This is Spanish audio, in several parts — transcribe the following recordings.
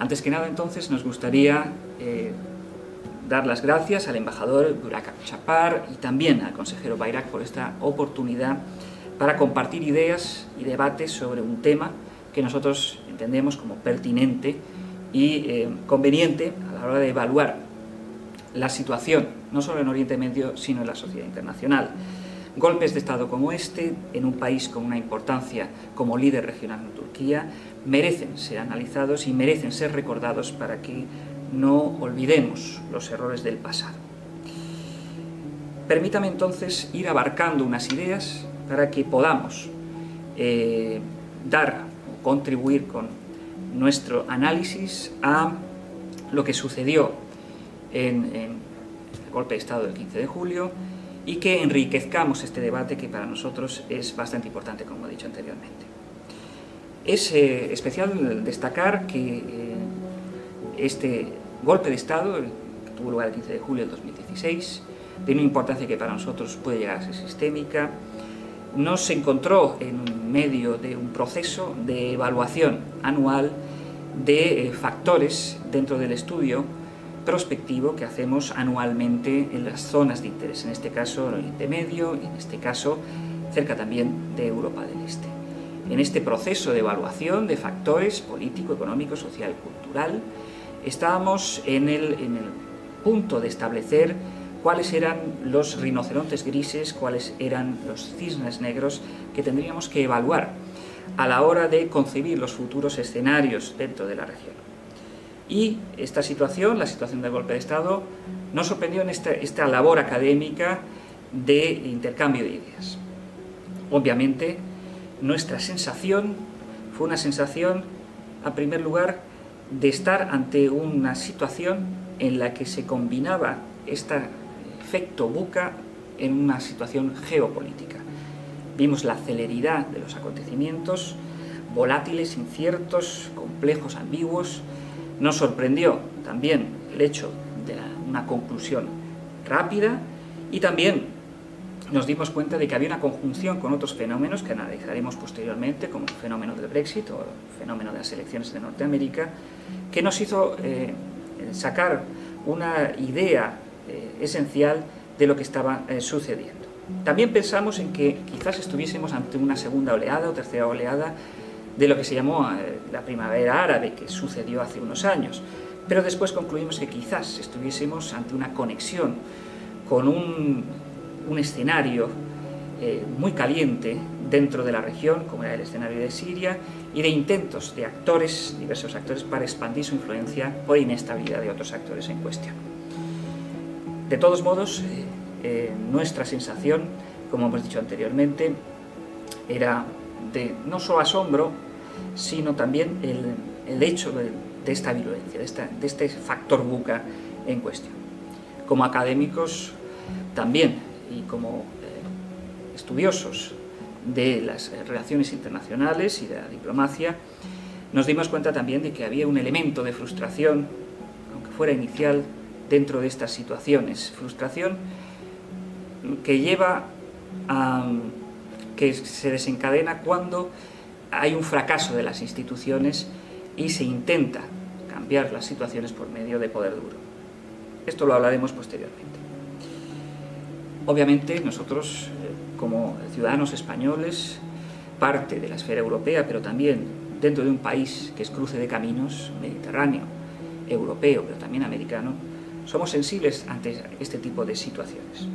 Antes que nada, entonces, nos gustaría eh, dar las gracias al embajador Burak Chapar y también al consejero Bayrak por esta oportunidad para compartir ideas y debates sobre un tema que nosotros entendemos como pertinente y eh, conveniente a la hora de evaluar la situación, no solo en Oriente Medio, sino en la sociedad internacional. Golpes de Estado como este, en un país con una importancia como líder regional en Turquía, merecen ser analizados y merecen ser recordados para que no olvidemos los errores del pasado. Permítame entonces ir abarcando unas ideas para que podamos eh, dar o contribuir con nuestro análisis a lo que sucedió en, en el golpe de Estado del 15 de julio y que enriquezcamos este debate que para nosotros es bastante importante, como he dicho anteriormente. Es eh, especial destacar que eh, este golpe de Estado, que tuvo lugar el 15 de julio del 2016, tiene una importancia que para nosotros puede llegar a ser sistémica, no se encontró en medio de un proceso de evaluación anual de eh, factores dentro del estudio prospectivo que hacemos anualmente en las zonas de interés, en este caso el Oriente Medio y en este caso cerca también de Europa del Este. En este proceso de evaluación de factores político, económico, social, cultural, estábamos en el, en el punto de establecer cuáles eran los rinocerontes grises, cuáles eran los cisnes negros que tendríamos que evaluar a la hora de concebir los futuros escenarios dentro de la región. Y esta situación, la situación del golpe de Estado, nos sorprendió en esta, esta labor académica de intercambio de ideas. Obviamente, nuestra sensación fue una sensación, a primer lugar, de estar ante una situación en la que se combinaba este efecto buca en una situación geopolítica. Vimos la celeridad de los acontecimientos, volátiles, inciertos, complejos, ambiguos. Nos sorprendió también el hecho de una conclusión rápida y también nos dimos cuenta de que había una conjunción con otros fenómenos que analizaremos posteriormente, como el fenómeno del Brexit o el fenómeno de las elecciones de Norteamérica, que nos hizo eh, sacar una idea eh, esencial de lo que estaba eh, sucediendo. También pensamos en que quizás estuviésemos ante una segunda oleada o tercera oleada de lo que se llamó la primavera árabe, que sucedió hace unos años, pero después concluimos que quizás estuviésemos ante una conexión con un un escenario eh, muy caliente dentro de la región, como era el escenario de Siria, y de intentos de actores, diversos actores, para expandir su influencia por inestabilidad de otros actores en cuestión. De todos modos, eh, eh, nuestra sensación, como hemos dicho anteriormente, era de no solo asombro, sino también el, hecho de, esta violencia, de, de este factor buca en cuestión. Como académicos, también y como eh, estudiosos de las eh, relaciones internacionales y de la diplomacia, nos dimos cuenta también de que había un elemento de frustración, aunque fuera inicial, dentro de estas situaciones. Frustración que lleva a que se desencadena cuando hay un fracaso de las instituciones y se intenta cambiar las situaciones por medio de poder duro. Esto lo hablaremos posteriormente. Obviamente nosotros, eh, como ciudadanos españoles, parte de la esfera europea, pero también dentro de un país que es cruce de caminos, mediterráneo, europeo, pero también americano, somos sensibles ante este tipo de situaciones.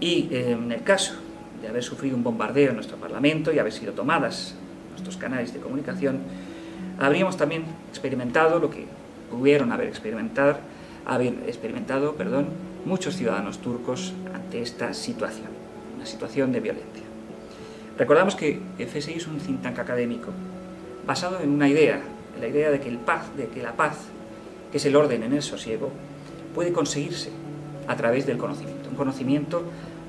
Y eh, en el caso de haber sufrido un bombardeo en nuestro Parlamento y haber sido tomadas nuestros canales de comunicación, habríamos también experimentado lo que pudieron haber experimentado, haber experimentado perdón, muchos ciudadanos turcos ante esta situación, una situación de violencia. Recordamos que FSI es un think tank académico basado en una idea, en la idea de que, el paz, de que la paz, que es el orden en el sosiego, puede conseguirse a través del conocimiento. Un conocimiento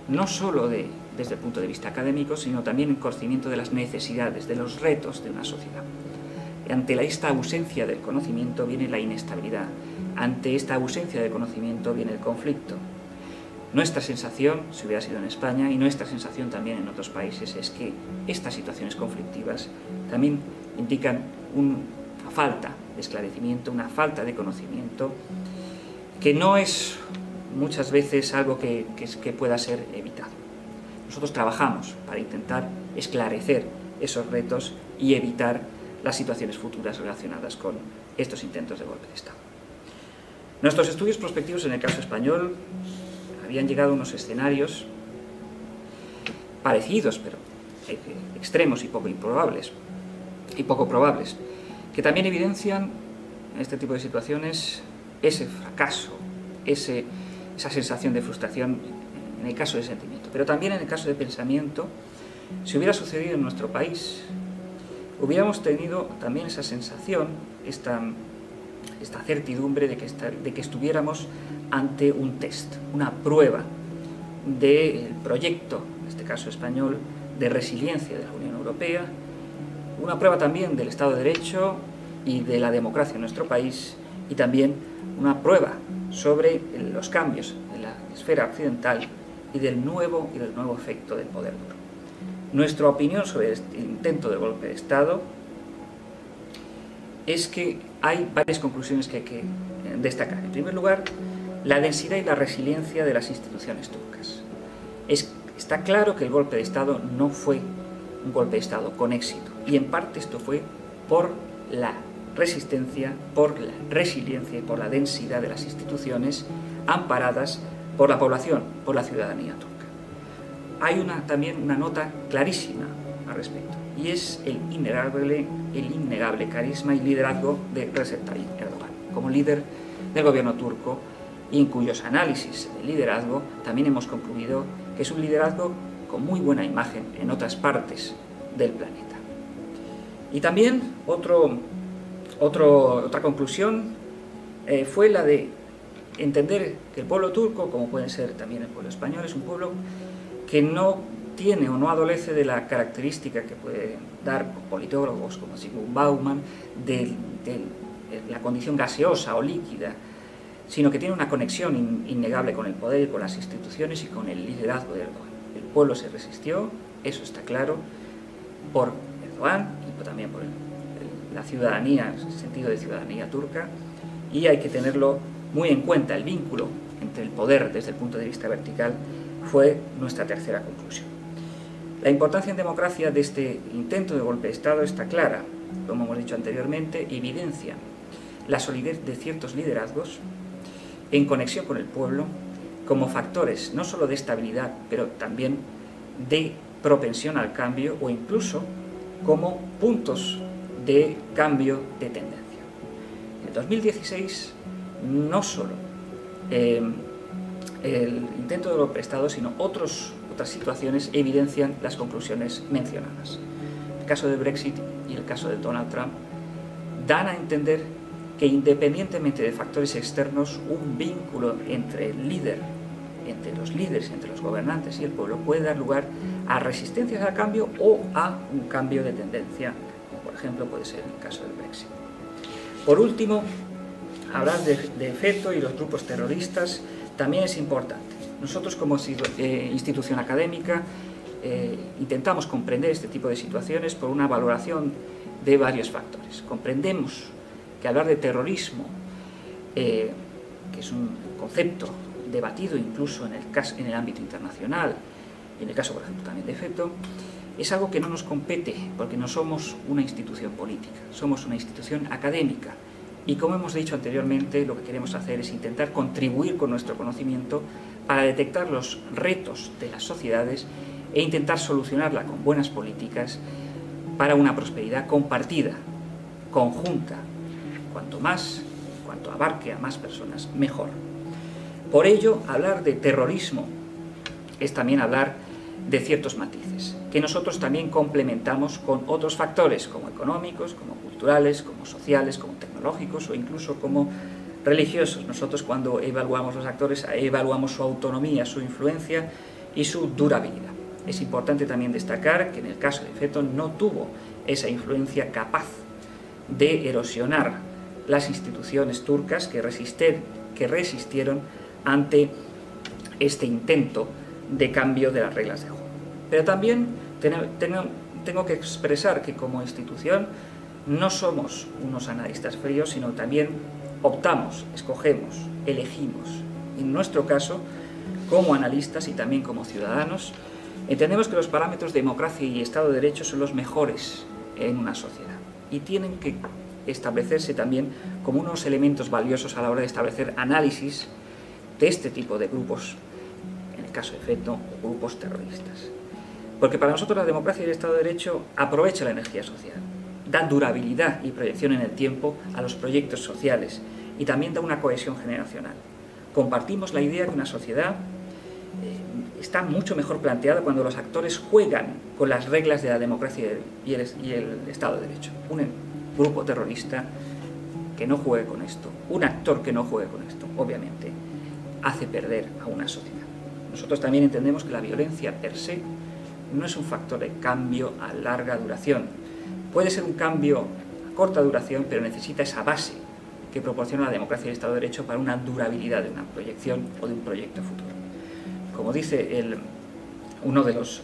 no solo de, desde el punto de vista académico, sino también un conocimiento de las necesidades, de los retos de una sociedad. Ante esta ausencia del conocimiento viene la inestabilidad, ante esta ausencia de conocimiento viene el conflicto. Nuestra sensación, si hubiera sido en España, y nuestra sensación también en otros países, es que estas situaciones conflictivas también indican un una falta de esclarecimiento, una falta de conocimiento, que no es muchas veces algo que pueda ser evitado. Nosotros trabajamos para intentar esclarecer esos retos y evitar las situaciones futuras relacionadas con estos intentos de golpe de Estado. Nuestros estudios prospectivos en el caso español habían llegado a unos escenarios parecidos, pero extremos y poco improbables, y poco probables, que también evidencian en este tipo de situaciones ese fracaso, ese, esa sensación de frustración en el caso de sentimiento, pero también en el caso de pensamiento, si hubiera sucedido en nuestro país, hubiéramos tenido también esa sensación, esta, esta certidumbre de que, de que estuviéramos ante un test, una prueba del proyecto, en este caso español, de resiliencia de la Unión Europea, una prueba también del Estado de Derecho y de la democracia en nuestro país y también una prueba sobre los cambios en la esfera occidental y del nuevo y del nuevo efecto del poder duro. Nuestra opinión sobre este intento de golpe de Estado es que hay varias conclusiones que hay que destacar. En primer lugar, la densidad y la resiliencia de las instituciones turcas. Es Está claro que el golpe de Estado no fue un golpe de Estado con éxito y en parte esto fue por la resistencia, por la resiliencia y por la densidad de las instituciones amparadas por la población, por la ciudadanía turca. Hay una, también una nota clarísima al respecto y es el innegable, el innegable carisma y liderazgo de Recep Tayyip Erdogan como líder del gobierno turco y en cuyos análisis de liderazgo también hemos concluido que es un liderazgo con muy buena imagen en otras partes del planeta. Y también otro, otra conclusión eh, fue la de entender que el pueblo turco, como puede ser también el pueblo español, es un pueblo que no tiene o no adolece de la característica que puede dar politólogos como Sigmund Bauman de, de la condición gaseosa o líquida sino que tiene una conexión innegable con el poder, con las instituciones y con el liderazgo de Erdogan. El pueblo se resistió, eso está claro, por Erdogan y también por la ciudadanía, el sentido de ciudadanía turca, y hay que tenerlo muy en cuenta. El vínculo entre el poder desde el punto de vista vertical fue nuestra tercera conclusión. La importancia en democracia de este intento de golpe de Estado está clara, como hemos dicho anteriormente, evidencia la solidez de ciertos liderazgos en conexión con el pueblo como factores no solo de estabilidad, pero también de propensión al cambio o incluso como puntos de cambio de tendencia. En 2016 no solo eh, el intento de golpe de Estado, sino otros, otras situaciones evidencian las conclusiones mencionadas. El caso del Brexit y el caso de Donald Trump dan a entender que independientemente de factores externos, un vínculo entre el líder, entre los líderes, entre los gobernantes y el pueblo puede dar lugar a resistencias al cambio o a un cambio de tendencia, como por ejemplo puede ser el caso del Brexit. Por último, hablar de, efecto y los grupos terroristas también es importante. Nosotros como eh, institución académica eh, intentamos comprender este tipo de situaciones por una valoración de varios factores. Comprendemos que hablar de terrorismo, eh, que es un concepto debatido incluso en el, caso, en el ámbito internacional, en el caso, por ejemplo, también de efecto, es algo que no nos compete porque no somos una institución política, somos una institución académica. Y como hemos dicho anteriormente, lo que queremos hacer es intentar contribuir con nuestro conocimiento para detectar los retos de las sociedades e intentar solucionarla con buenas políticas para una prosperidad compartida, conjunta, Cuanto más, cuanto abarque a más personas, mejor. Por ello, hablar de terrorismo es también hablar de ciertos matices, que nosotros también complementamos con otros factores, como económicos, como culturales, como sociales, como tecnológicos o incluso como religiosos. Nosotros cuando evaluamos los actores evaluamos su autonomía, su influencia y su durabilidad. Es importante también destacar que en el caso de Feto no tuvo esa influencia capaz de erosionar las instituciones turcas que, que resistieron ante este intento de cambio de las reglas de juego. Pero también tengo que expresar que como institución no somos unos analistas fríos, sino también optamos, escogemos, elegimos. En nuestro caso, como analistas y también como ciudadanos, entendemos que los parámetros de democracia y Estado de Derecho son los mejores en una sociedad y tienen que establecerse también como unos elementos valiosos a la hora de establecer análisis de este tipo de grupos, en el caso de efecto, grupos terroristas. Porque para nosotros la democracia y el Estado de Derecho aprovecha la energía social, da durabilidad y proyección en el tiempo a los proyectos sociales y también da una cohesión generacional. Compartimos la idea que una sociedad eh, está mucho mejor planteada cuando los actores juegan con las reglas de la democracia y el, y el Estado de Derecho. Un grupo terrorista que no juegue con esto, un actor que no juegue con esto, obviamente, hace perder a una sociedad. Nosotros también entendemos que la violencia per se no es un factor de cambio a larga duración. Puede ser un cambio a corta duración, pero necesita esa base que proporciona la democracia y el Estado de Derecho para una durabilidad de una proyección o de un proyecto futuro. Como dice uno los,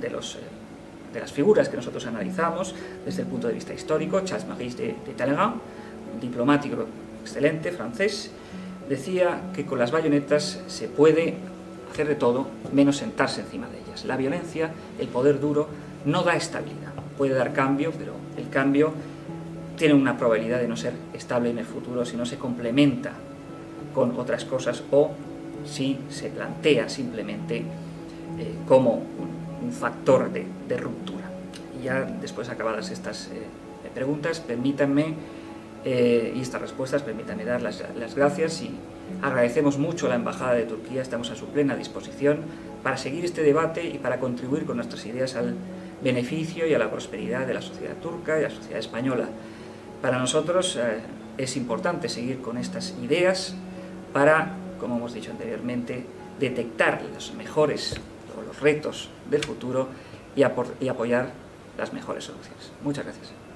de, las figuras que nosotros analizamos desde el punto de vista histórico, Charles Maurice de, de Talleyrand, un diplomático excelente francés, decía que con las bayonetas se puede hacer de todo menos sentarse encima de ellas. La violencia, el poder duro, no da estabilidad. Puede dar cambio, pero el cambio tiene una probabilidad de no ser estable en el futuro si no se complementa con otras cosas o si se plantea simplemente eh, como un, factor de, de, ruptura. Y ya después acabadas estas eh, preguntas, permítanme eh, y estas respuestas, permítanme dar las, las, gracias y agradecemos mucho a la Embajada de Turquía, estamos a su plena disposición para seguir este debate y para contribuir con nuestras ideas al beneficio y a la prosperidad de la sociedad turca y la sociedad española. Para nosotros eh, es importante seguir con estas ideas para, como hemos dicho anteriormente, detectar los mejores o los retos del futuro y, y apoyar las mejores soluciones. Muchas gracias.